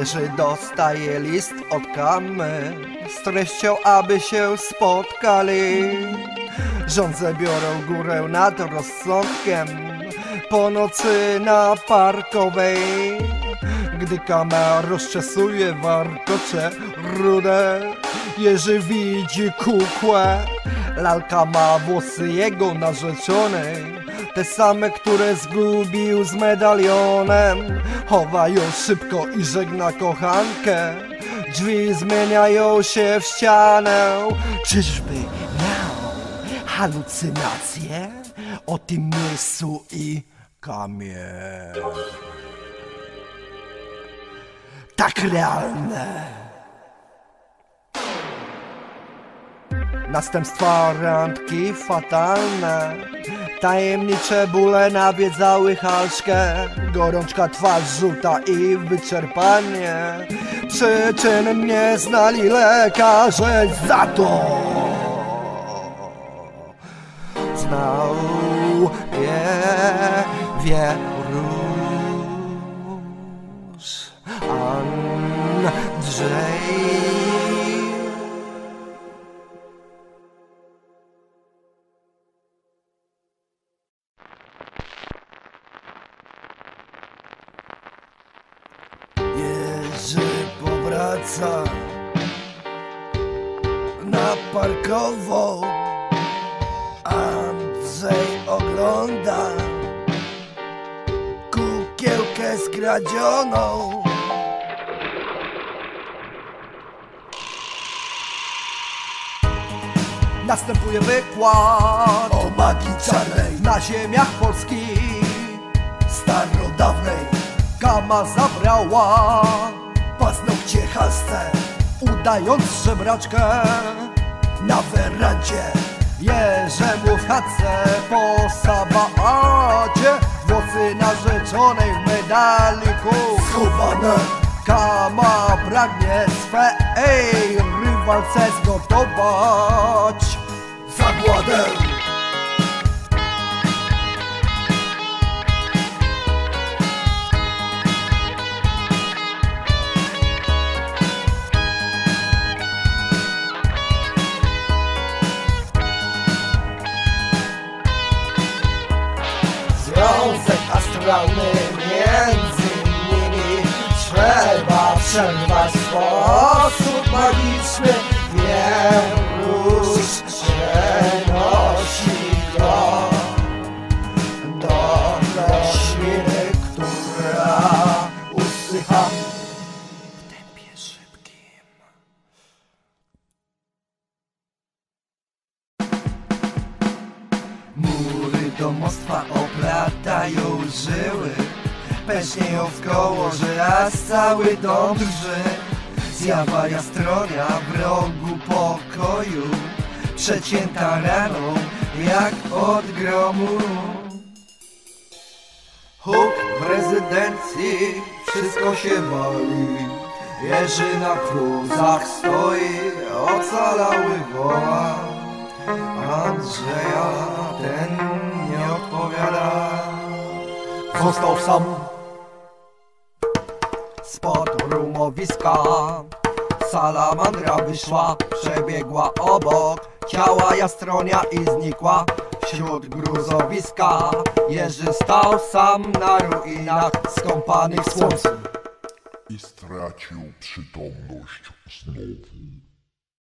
Jerzy dostaje list od kamy z treścią, aby się spotkali. Żądze biorą górę nad rozsądkiem po nocy na parkowej. Gdy kama rozczesuje warkocze rude, Jerzy widzi kukłę. Lalka ma włosy jego narzeczonej te same, które zgubił z medalionem. Chowa ją szybko i żegna kochankę. Drzwi zmieniają się w ścianę. Czyżby miał halucynacje? O tym miejscu i kamie Tak realne Następstwa randki fatalne. Tajemnicze bóle nawiedzały halszkę. Gorączka twarz żółta i wyczerpanie. Przyczyn nie znali lekarze za to. Znał je wierusz Andrzej powraca na parkową Andrzej ogląda kukiełkę skradzioną. Następuje wykład o magii czarnej, na ziemiach polskich. Starodawnej, Kama zabrała haste Udając żebraczkę na werandzie. Jerzemu w chatce po sabacie Włosy narzeczonej w medaliku Schowane Kama pragnie swe ej rywalce zgotować zagładę. Astralny między nimi. Trzeba przerwać sposób magiczny Wierusz domostwa oplatają żyły. Pęcznieją w koło, że aż cały dom drży. Zjawa jastronia w rogu pokoju. Przecięta raną jak od gromu. Huk w rezydencji, wszystko się wali Jerzy na kruzach stoi, ocalały woła Andrzeja ten nie odpowiada. Został sam. Spod rumowiska Salamandra wyszła, przebiegła obok. Ciała jastronia i znikła. Wśród gruzowiska Jerzy stał sam na ruinach Skąpany w słońcu. I stracił przytomność znowu.